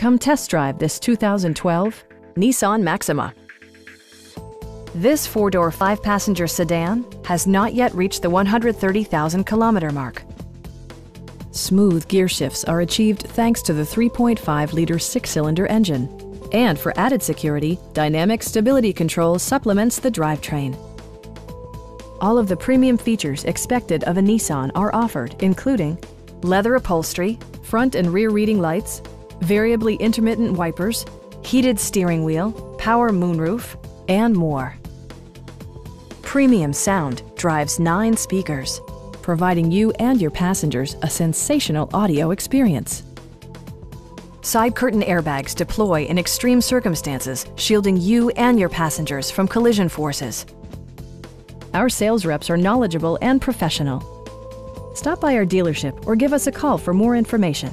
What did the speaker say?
Come test drive this 2012 Nissan Maxima. This four-door, five-passenger sedan has not yet reached the 130,000 kilometer mark. Smooth gear shifts are achieved thanks to the 3.5-liter six-cylinder engine. And for added security, Dynamic Stability Control supplements the drivetrain. All of the premium features expected of a Nissan are offered, including leather upholstery, front and rear reading lights, variably intermittent wipers, heated steering wheel, power moonroof, and more. Premium sound drives nine speakers, providing you and your passengers a sensational audio experience. Side curtain airbags deploy in extreme circumstances, shielding you and your passengers from collision forces. Our sales reps are knowledgeable and professional. Stop by our dealership or give us a call for more information.